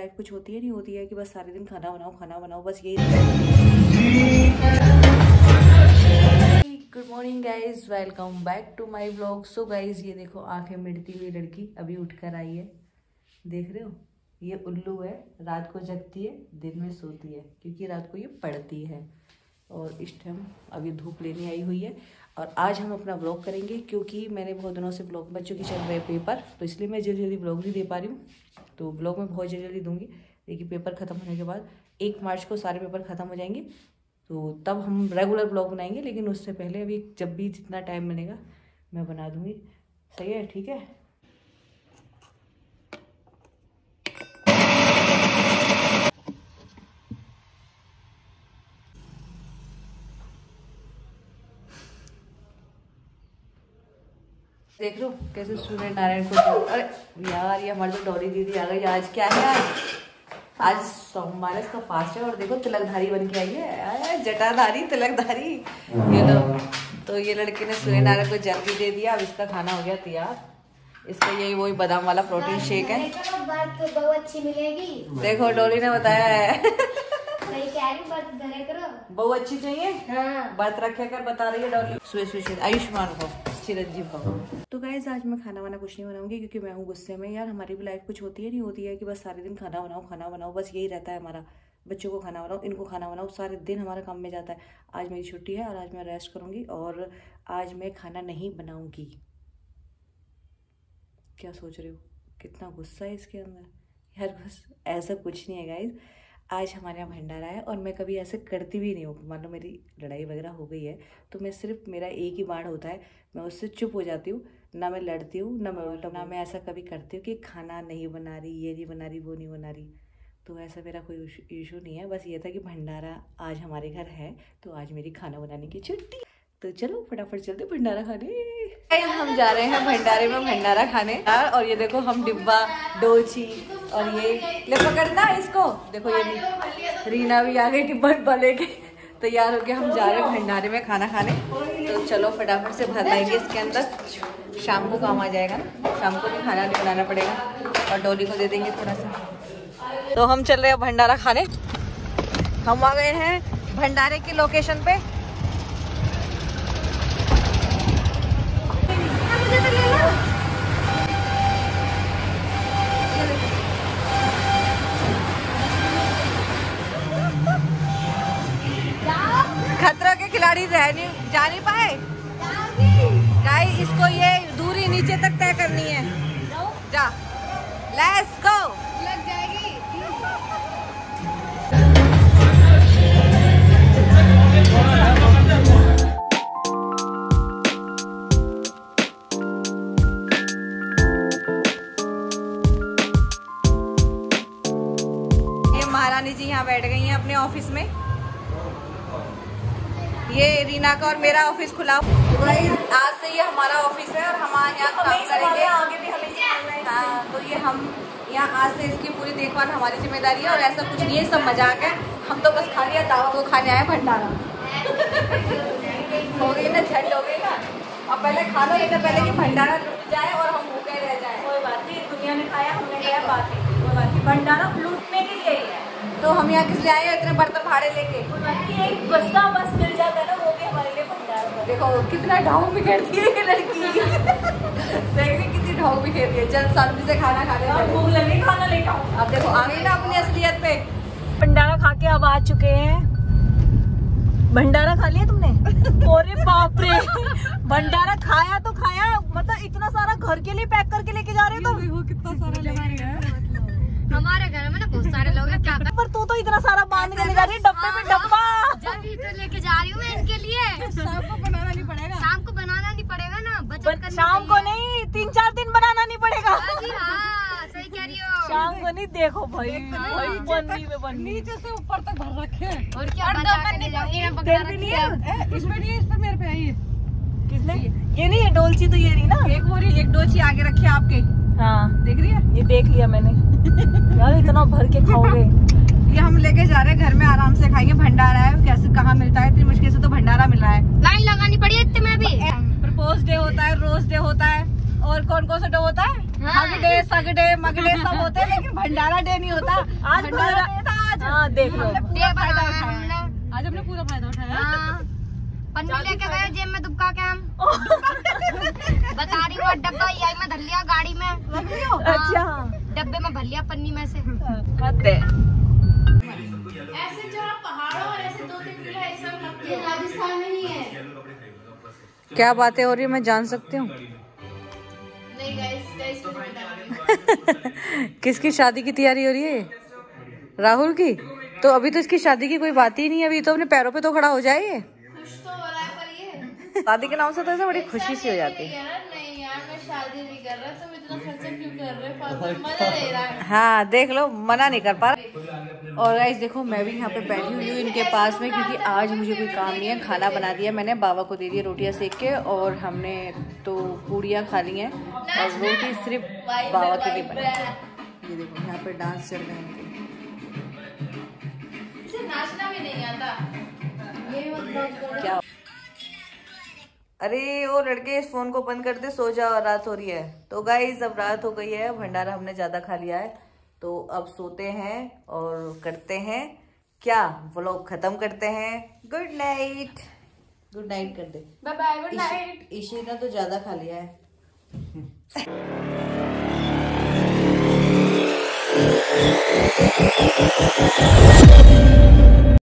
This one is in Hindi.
लाइफ कुछ होती है, नहीं होती है कि बस सारे दिन खाना बनाओ खाना बनाओ, बस यही good morning guys welcome back to my blog so guys ये देखो, आँखें मिटती हुई लड़की अभी उठकर आई है। देख रहे हो? ये उल्लू है, रात को जगती है, दिन में सोती है, क्योंकि रात को ये पढ़ती है। और इस टाइम अभी धूप लेने आई हुई है। और आज हम अपना ब्लॉग करेंगे क्योंकि मैंने बहुत दिनों से ब्लॉग बच्चों की चल रहे पेपर तो इसलिए मैं जल्दी जल्दी ब्लॉग नहीं दे पा रही हूँ। तो ब्लॉग में बहुत जल्दी जल्दी दूँगी। लेकिन पेपर ख़त्म होने के बाद एक मार्च को सारे पेपर ख़त्म हो जाएँगे। तो तब हम रेगुलर ब्लॉग बनाएँगे, लेकिन उससे पहले अभी जब भी जितना टाइम मिलेगा, मैं बना दूँगी। सही है? ठीक है? देख लो कैसे सूर्य नारायण को अरे यार ये हमारी तो डॉली दीदी आ गई आज क्या है आज? आज सोमवार इसका फास्ट है और देखो तिलकधारी बन के आई है। जटाधारी तिलकधारी। ये लो। तो ये लड़के ने सूर्य नारायण को जल भी दे दिया अब इसका खाना हो गया तैयार। इसका यही वही बादाम वाला प्रोटीन शेक है। बात बहुत अच्छी मिलेगी। देखो डोली ने बताया है। सही कह रही बात धरे करो। बहु अच्छी चाहिए? हाँ। बात रखे कर बता रही है डॉली सुबह सुबह आयुष्मान को चिरंजीव को। तो गाइज़ आज मैं खाना वाना कुछ नहीं बनाऊँगी क्योंकि मैं हूँ गुस्से में। यार, हमारी भी लाइफ कुछ होती है, नहीं होती है कि बस सारे दिन खाना बनाओ खाना बनाओ, बस यही रहता है हमारा। बच्चों को खाना बनाओ, इनको खाना बनाओ, सारे दिन हमारा काम में जाता है। आज मेरी छुट्टी है और आज मैं रेस्ट करूँगी और आज मैं खाना नहीं बनाऊँगी। क्या सोच रहे हो? कितना गुस्सा है इसके अंदर। यार, बस ऐसा कुछ नहीं है गाइज़ आज हमारे यहाँ भंडारा है और मैं कभी ऐसे करती भी नहीं हूँ। मान लो मेरी लड़ाई वगैरह हो गई है तो मैं सिर्फ़, मेरा एक ही बाण होता है, मैं उससे चुप हो जाती हूँ। ना मैं लड़ती हूँ, ना मैं उल्टा ना मैं ऐसा कभी करती हूँ कि खाना नहीं बना रही, ये नहीं बना रही, वो नहीं बना रही। तो ऐसा मेरा कोई इशू नहीं है। बस ये था कि भंडारा आज हमारे घर है तो आज मेरी खाना बनाने की छुट्टी। तो चलो फटाफट चलते भंडारा खाने। हम जा रहे हैं भंडारे में भंडारा खाने। और ये देखो हम डिब्बा, डोची और ये ले पकड़ना इसको। देखो ये भी रीना भी आ गई डिब्बा डिब्बा लेके तैयार हो होके हम जा रहे हैं भंडारे में खाना खाने। तो चलो फटाफट से भर लाएँगे इसके अंदर। शाम को काम आ जाएगा ना। शाम को भी खाना नहीं बनाना पड़ेगा। और डोली को दे देंगे थोड़ा सा। तो हम चल रहे हैं भंडारा खाने। हम आ गए हैं भंडारे की लोकेशन पे। खतरों के खिलाड़ी रह नहीं जा नहीं पाए? गाइस इसको ये दूरी नीचे तक तय करनी है। जा। लेट्स गो लग जाएगी। ये महारानी जी यहाँ बैठ गई हैं अपने ऑफ़िस में। ये रीना का और मेरा ऑफ़िस खुला Guys, आज से ये हमारा ऑफ़िस है और हम यहाँ काम करेंगे। आगे भी हमें हाँ तो ये हम यहाँ आज से इसकी पूरी देखभाल हमारी ज़िम्मेदारी है और ऐसा कुछ नहीं है सब मज़ाक है। हम तो बस खा लिया दावा को खाने आए भंडारा। हो गई ना झट हो गई ना। अब पहले खा लो इससे पहले कि भंडारा लुट जाए और हम भूखे रह जाए। कोई बात नहीं दुनिया ने खाया हमने खाया बात। नहीं कोई बात नहीं भंडारा लूटने के तो हम यहाँ किस लिए आए हैं? इतने बर्तन भाड़े लेके। एक बस्ता बस मिल जाता है ना वो भी हमारे लिए भंडारा देखो कितना ढोंग बिखेरती है ये लड़की। देखिए कितनी ढोंग बिखेरती है चल शांति से खाना खा ले भूख लगी खाना लेकर आओ। अब देखो आ गई ना अपनी असलियत पे। भंडारा खा के अब आ चुके हैं। भंडारा खा लिया तुमने? अरे बाप रे। भंडारा खाया तो खाया मतलब इतना सारा घर के लिए पैक करके लेके जा रहे हो तुम? कितना सारा ले रही है हमारे घर में ना बहुत सारे लोग हैं क्या पर तू तो इतना सारा बाँध के ले जा रही है डब्बे में डब्बा। जब ही तो लेके जा रही हूँ मैं इनके लिए। शाम को बनाना नहीं पड़ेगा। शाम को बनाना नहीं पड़ेगा ना बचत शाम को नहीं तीन चार दिन बनाना नहीं पड़ेगा। हाँ जी हाँ सही कह रही हो। शाम को नहीं देखो भाई भाई बन्नी में बन्नी नीचे से ऊपर तक भर रखे हैं। और क्या इसमें नहीं है? इस पे मेरे पे है ये। किसने? ये नहीं है डोलची तो ये नहीं ना। एक रही, एक डोलची आगे रखी आपके। हाँ। देख रही है? ये देख लिया मैंने। यार इतना भर के खाओगे। ये हम लेके जा रहे हैं घर में आराम से खाएँगे। भंडारा है कैसे कहाँ मिलता है? इतनी मुश्किल से तो भंडारा मिल रहा है। लाइन लगानी पड़ी है इतने में भी प्रपोज डे होता है रोज डे होता है। और कौन कौन सा डे होता है? हाँ। हगडे सगडे मगडे सब होते हैं लेकिन भंडारा डे नहीं होता। आज भंडारा डे था आज। हाँ देख लो। डे है आज हमने पूरा फ़ायदा उठाया हाँ। पन्नी लेके गए जेब में दुबका के हम। बता रही हूँ डब्बा आई में धर लिया गाड़ी में। अच्छा। डब्बे में भर लिया पन्नी में से। हद है। ये राजस्थान में ही। है क्या बातें हो रही है मैं जान सकती हूँ? किसकी शादी की तैयारी हो रही है? राहुल की? तो अभी तो इसकी शादी की कोई बात ही नहीं है अभी तो अपने पैरों पे तो खड़ा हो जाए ये। शादी के नाम से तो ऐसा बड़ी खुशी सी हो जाती। है हो देख लो मना नहीं कर पा रहा। और गाइस देखो मैं भी यहाँ पे बैठी हुई हूँ इनके पास में क्योंकि आज मुझे कोई काम नहीं है। खाना बना दिया मैंने बाबा को दे दिया रोटियाँ सेक के और हमने तो पूड़ियाँ खा ली हैं। और रोटी सिर्फ़ बाबा के लिए बनी ये देखो यहाँ पे डांस चल रहे हैं इनके। नाचना भी नहीं आता। ये मत क्या अरे वो लड़के इस फ़ोन को बंद कर दे सो जाओ रात हो रही है। तो गाइस अब रात हो गई है भंडारा हमने ज़्यादा खा लिया है। तो अब सोते हैं और करते हैं। क्या? व्लॉग खत्म करते हैं। गुड नाइट गुड नाइट कर दे। Bye bye good night Ishi ने तो ज़्यादा खा लिया है।